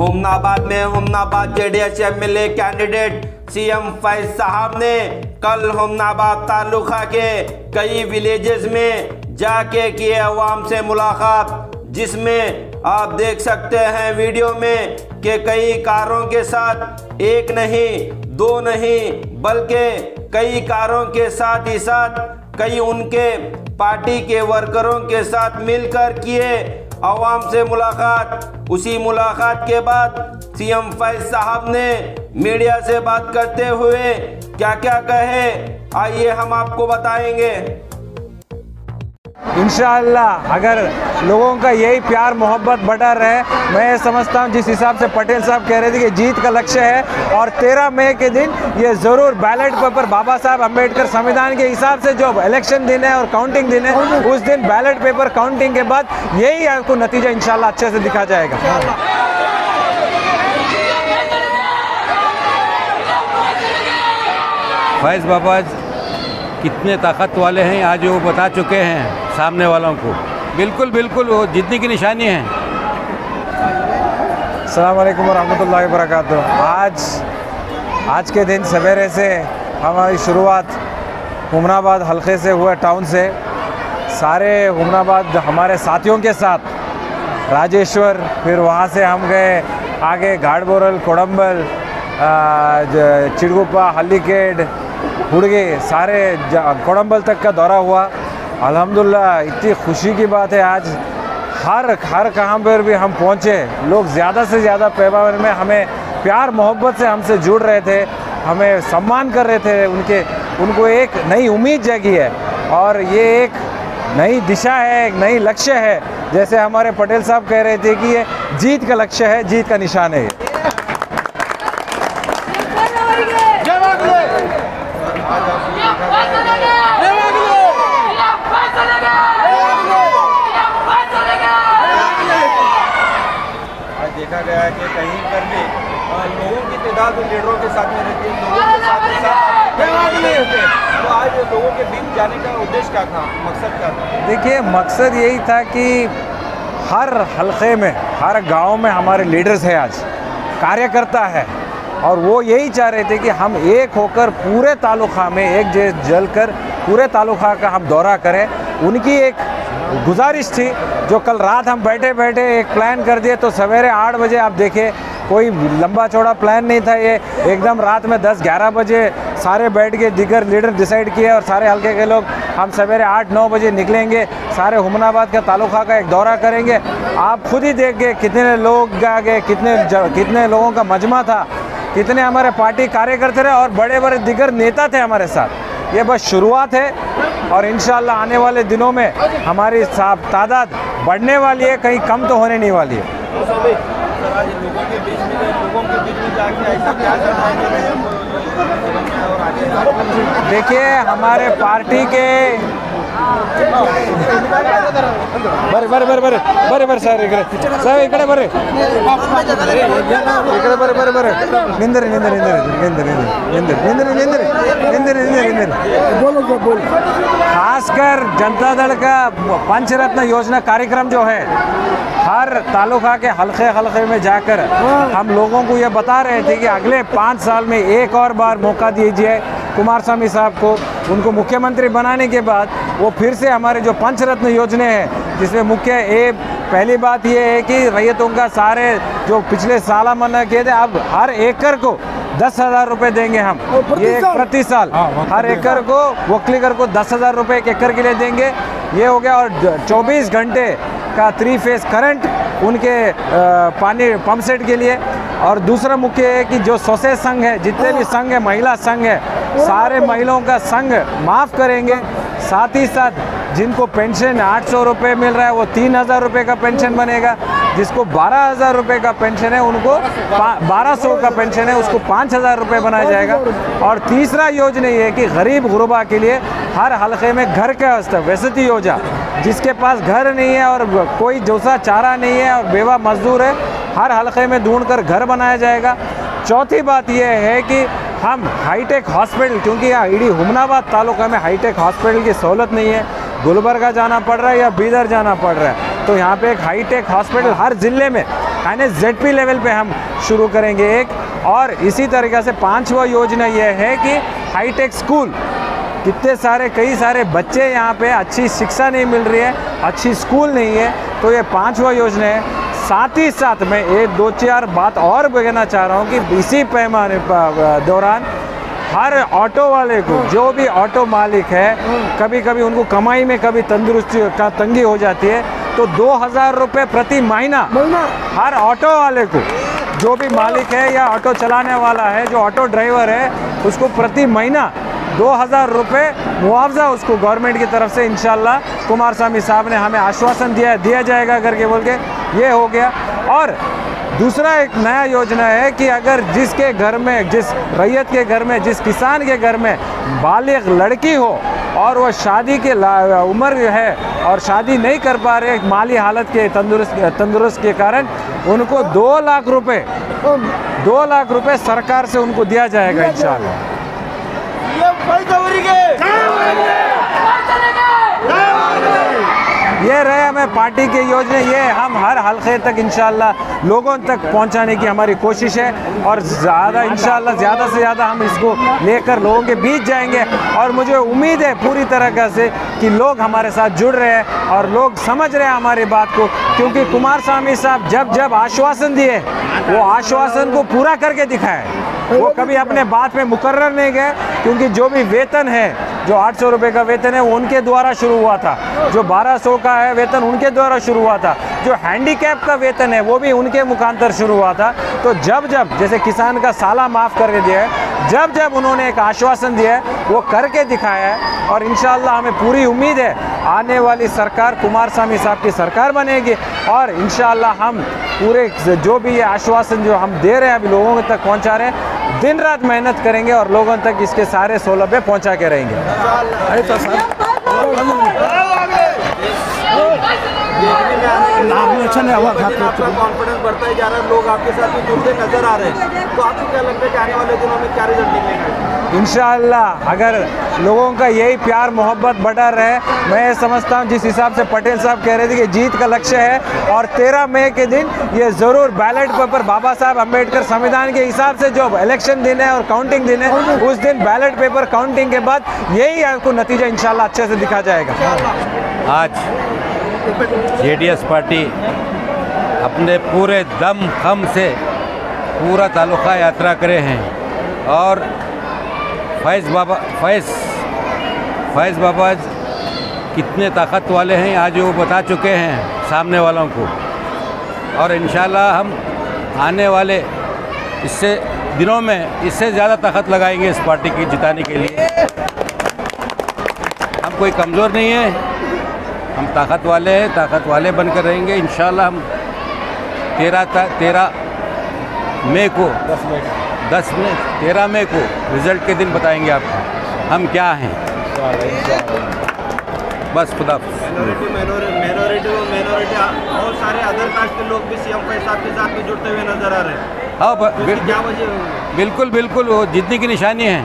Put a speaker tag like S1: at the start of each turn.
S1: हुमनाबाद में Humnabad JDS MLA candidate CM Faiz sahab ने कल हुमनाबाद तालुका के कई विलेजेस में जाके किए अवाम से मुलाकात, जिसमें आप देख सकते हैं वीडियो में कि कई कारों के साथ एक नहीं, दो नहीं, बल्कि कई कारों के साथ ही साथ कई उनके पार्टी के वर्करों के साथ मिलकर किए आवाम से मुलाकात। उसी मुलाकात के बाद सीएम फैज साहब ने मीडिया से बात करते हुए क्या क्या कहे, आइए हम आपको बताएँगे।
S2: इंशाअल्लाह अगर लोगों का यही प्यार, मोहब्बत बढ़ा रहे, मैं ये समझता हूँ, जिस हिसाब से पटेल साहब कह रहे थे कि जीत का लक्ष्य है, और तेरह मई के दिन ये ज़रूर बैलेट पेपर बाबा साहब अंबेडकर संविधान के हिसाब से जो इलेक्शन दिन है और काउंटिंग दिन है, उस दिन बैलेट पेपर काउंटिंग के बाद यही आपको नतीजा इंशाल्लाह अच्छे से दिखा जाएगा।
S3: फैज़ बाबा, कितने ताकत वाले हैं, आज वो बता चुके हैं। सामने वालों को। बिल्कुल बिल्कुल, वो जीतने की निशानी है।
S2: अल्लाम वरहमतुल्लाहि वबरकातुहू आज आज के दिन सवेरे से हमारी शुरुआत हुमनाबाद हलके से हुआ, टाउन से। सारे हुमनाबाद हमारे साथियों के साथ, राजेश्वर, फिर वहाँ से हम गए, आगे घाटबोरल कोडम्बल चिड़गुप्पा, हल्लीकेड, हुड़गे, सारे कोडम्बल तक का दौरा हुआ। अल्हम्दुलिल्लाह इतनी खुशी की बात है आज। हर हर कहाँ पर भी हम पहुँचे। लोग ज़्यादा से ज़्यादा पैमाने में हमें प्यार, मोहब्बत से हमसे जुड़ रहे थे। हमें सम्मान कर रहे थे। उनके, उनको एक नई उम्मीद जगी है। और ये एक नई दिशा है, एक नई लक्ष्य है। जैसे हमारे पटेल साहब कह रहे थे कि ये जीत का लक्ष्य है, जीत का निशान है ये
S4: आज देखा गया है कि कहीं पर भी लोगों की तादाद लीडरों के साथ में रहती है, लोगों के साथ में साथ तो
S2: देखिए, मकसद यही था कि हर हलके में, हर गाँव में हमारे लीडर्स हैं आज, कार्यकर्ता है। और वो यही चाह रहे थे कि हम एक होकर पूरे तालुका में एक जल कर पूरे तालुका का हम दौरा करें। उनकी एक गुजारिश थी, जो कल रात हम बैठे बैठे एक प्लान कर दिए तो सवेरे आठ बजे आप देखें कोई लंबा चौड़ा प्लान नहीं था ये। एकदम रात में 10-11 बजे सारे बैठ के दिगर लीडर डिसाइड किए और सारे हल्के के लोग, हम सवेरे 8-9 बजे निकलेंगे, सारे हुमनाबाद का, तालुका का एक दौरा करेंगे। आप खुद ही देख के कितने लोग आ गए कितने कितने लोगों का मजमा था, कितने हमारे पार्टी कार्यकर्ता रहे और बड़े बड़े दिगर नेता थे हमारे साथ। ये बस शुरुआत है और इन आने वाले दिनों में हमारी तादाद बढ़ने वाली है, कहीं कम तो होने नहीं वाली है।
S4: देखिए, हमारे पार्टी के
S2: हमारे पार्टी के बरे बरे बरे बरे बरे बरे सर इकडे सर इकडे बरे इकडे बरे बरे बरे निंदरे निंदरे निंदरे निंदरे निंदरे निंदरे निंदरे निंदरे निंदरे खासकर जनता दल का पंचरत्न योजना कार्यक्रम जो है हर तालुका के हलके हलके में जाकर हम लोगों को ये बता रहे थे कि अगले पाँच साल में एक और बार मौका दीजिए कुमार स्वामी साहब को उनको मुख्यमंत्री बनाने के बाद वो फिर से हमारे जो पंचरत्न योजना है जिसमें मुख्य ए पहली बात ये है कि रैयतों का सारे जो पिछले साल मना किए थे अब हर एकड़ को दस हज़ार रुपये देंगे हम। ये एक प्रति साल। हर एकड़ को वक्लीगर को दस हज़ार रुपये एक एकड़ के लिए देंगे। ये हो गया और चौबीस घंटे का थ्री फेस करंट उनके पानी पंप सेट के लिए। और दूसरा मुख्य है कि जो सोसे संघ है जितने भी संघ है महिला संघ है सारे महिलाओं का संघ माफ़ करेंगे। साथ ही साथ जिनको पेंशन आठ सौ रुपये मिल रहा है, वो तीन हज़ार रुपये का पेंशन बनेगा। जिसको बारह हज़ार रुपये का पेंशन है, उनको बारह सौ का पेंशन है, उसको पाँच हज़ार रुपये बनाया जाएगा। और तीसरा योजना ये है कि गरीब गुरबा के लिए हर हलके में घर के वास्ते वैसती योजना, जिसके पास घर नहीं है और कोई जोसा चारा नहीं है और बेवा मजदूर है, हर हलके में ढूंढ कर घर बनाया जाएगा। चौथी बात यह है कि हम हाईटेक हॉस्पिटल, क्योंकि यहाँ ईडी हुमनाबाद तालुका में हाईटेक हॉस्पिटल की सहूलत नहीं है। गुलबर्गा जाना पड़ रहा है या बीदर जाना पड़ रहा है? तो यहाँ पे एक हाईटेक हॉस्पिटल हर ज़िले में, यानी ZP लेवल पे हम शुरू करेंगे एक। और इसी तरीक़े से पांचवा योजना यह है कि हाईटेक स्कूल, कितने सारे, कई सारे बच्चे यहाँ पे अच्छी शिक्षा नहीं मिल रही है, अच्छी स्कूल नहीं है। तो ये पांचवा योजना है। साथ ही साथ मैं एक दो चार बात और कहना चाह रहा हूँ कि इसी पैमाने दौरान हर ऑटो वाले को जो भी ऑटो मालिक है कभी कभी उनको कमाई में कभी तंदुरुस्ती का तंगी हो जाती है तो दो हज़ार रुपये प्रति महीना हर ऑटो वाले को जो भी मालिक है या ऑटो चलाने वाला है जो ऑटो ड्राइवर है उसको प्रति महीना दो हज़ार रुपये मुआवजा उसको गवर्नमेंट की तरफ़ से इंशाल्लाह। कुमार स्वामी साहब ने हमें आश्वासन दिया दिया जाएगा करके बोल के। ये हो गया। और दूसरा एक नया योजना है कि अगर जिसके घर में जिस रैयत के घर में जिस किसान के घर में बालिग लड़की हो और वह शादी के उम्र है और शादी नहीं कर पा रहे माली हालत के तंदुरुस्त तंदुरुस्त के कारण उनको दो लाख रुपए दो लाख रुपए सरकार से उनको दिया जाएगा इंशाल्लाह। ये रहे हमें पार्टी की योजना, ये हम हर हल्के तक इंशाल्लाह लोगों तक पहुँचाने की हमारी कोशिश है और ज़्यादा, इंशाल्लाह ज़्यादा से ज़्यादा हम इसको लेकर लोगों के बीच जाएँगे और मुझे उम्मीद है पूरी तरह से कि लोग हमारे साथ जुड़ रहे हैं और लोग समझ रहे हैं हमारी बात को, क्योंकि कुमार स्वामी साहब जब जब आश्वासन दिए, वो आश्वासन को पूरा करके दिखाए। वो कभी अपने बात में मुकर्र नहीं गए, क्योंकि जो भी वेतन है जो आठ सौ रुपये का वेतन है, उनके द्वारा शुरू हुआ था। जो बारह सौ का है वेतन, उनके द्वारा शुरू हुआ था। जो हैंडीकैप का वेतन है, वो भी उनके मुखांतर शुरू हुआ था। तो जब जब, जैसे किसान का साला माफ़ कर दिया है, जब जब उन्होंने एक आश्वासन दिया है, वो करके दिखाया है और इन हमें पूरी उम्मीद है आने वाली सरकार कुमार स्वामी साहब की सरकार बनेगी और इन हम पूरे जो भी ये आश्वासन जो हम दे रहे हैं अभी लोगों तक पहुँचा रहे हैं दिन रात मेहनत करेंगे और लोगों तक इसके सारे सौलभ्य पहुँचा के रहेंगे।
S4: आपका कॉन्फिडेंस बढ़ता ही जा रहा है लोग आपके साथ भी जुड़ते नज़र आ रहे हैं। तो आपको क्या लगता है कि आने वाले दिनों में क्या रिज़ल्ट निकलेगा?
S2: अगर लोगों का यही प्यार मोहब्बत बढ़ा रहे मैं समझता हूँ जिस हिसाब से पटेल साहब कह रहे थे कि जीत का लक्ष्य है और तेरह मई के दिन ये ज़रूर बैलेट पेपर बाबा साहब अंबेडकर संविधान के हिसाब से जो इलेक्शन दिन है और काउंटिंग दिन है उस दिन बैलेट पेपर काउंटिंग के बाद यही आपको नतीजा इंशाल्लाह अच्छे से दिखा जाएगा।
S3: आज। जेडीएस पार्टी अपने पूरे दम खम से पूरा तालुका यात्रा करे हैं और फैज़ बाबा, फैज़ फैज़ बाबा कितने ताकत वाले हैं, आज वो बता चुके हैं सामने वालों को। और इन हम आने वाले इससे, दिनों में इससे ज़्यादा ताकत लगाएँगे इस पार्टी की जिताने के लिए। हम कोई कमज़ोर नहीं है। हम ताकत वाले हैं ताकत वाले बनकर रहेंगे इन हम तेरह तेरह मई को दस मई दस मई तेरह मई को रिज़ल्ट के दिन बताएँगे आपको हम क्या हैं। बस खुदा
S4: माइनॉरिटी बहुत सारे अदर कास्ट के लोग भी सीएम के साथ जुड़ते हुए नज़र आ रहे हैं।
S3: हाँ
S4: तो
S3: बिल्कुल बिल्कुल वो जीतने की निशानी है।